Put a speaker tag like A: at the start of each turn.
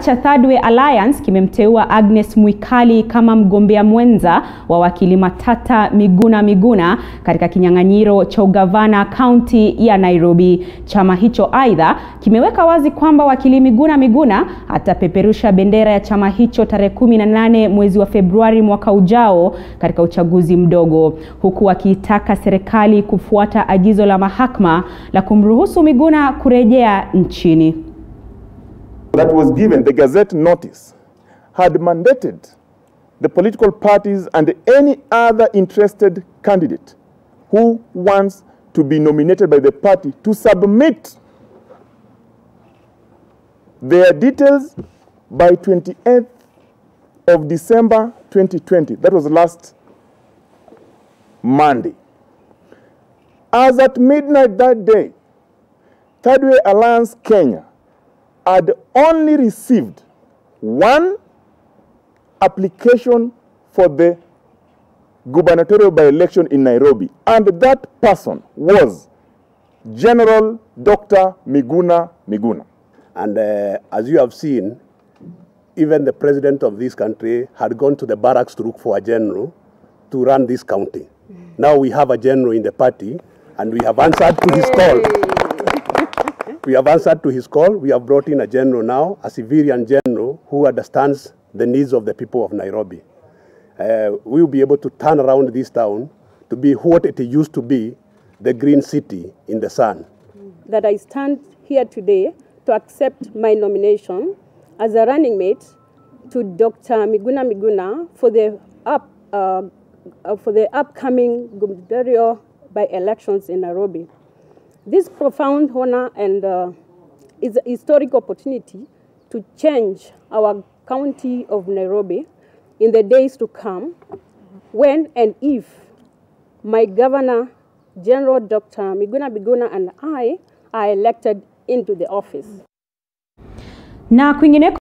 A: Cha Third Way Alliance kimemteua Agnes Mwikali kama mgombea mwenza wa wakili Matata Miguna Miguna katika kinyang'anyiro cha ugavana kaunti ya Nairobi. Chama hicho aidha kimeweka wazi kwamba wakili Miguna Miguna atapeperusha bendera ya chama hicho tarehe 18 mwezi wa Februari mwaka ujao katika uchaguzi mdogo, huku wakiitaka serikali kufuata agizo la mahakama la kumruhusu Miguna kurejea nchini.
B: That was given, the Gazette notice, had mandated the political parties and any other interested candidate who wants to be nominated by the party to submit their details by 28th of December 2020. That was last Monday. As at midnight that day, Third Way Alliance Kenya had only received one application for the gubernatorial by-election in Nairobi, and that person was General Dr. Miguna Miguna.
C: And uh, as you have seen, even the president of this country had gone to the barracks to look for a general to run this county. Now we have a general in the party, and we have answered to his call. We have answered to his call. We have brought in a general now, a civilian general who understands the needs of the people of Nairobi. Uh, we will be able to turn around this town to be what it used to be, the green city in the sun.
D: that I stand here today to accept my nomination as a running mate to Dr. Miguna Miguna for the up uh, uh, for the upcoming gubernatorial by elections in Nairobi. This profound honor and uh, is a historic opportunity to change our county of Nairobi in the days to come when and if my governor, General Dr. Miguna Biguna and I are elected into the office.
A: Na kwingineko